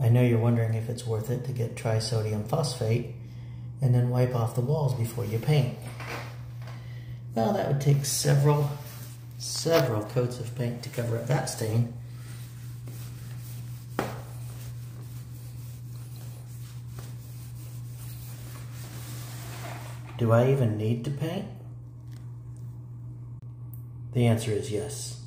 I know you're wondering if it's worth it to get trisodium phosphate and then wipe off the walls before you paint. Well, that would take several, several coats of paint to cover up that stain. Do I even need to paint? The answer is yes.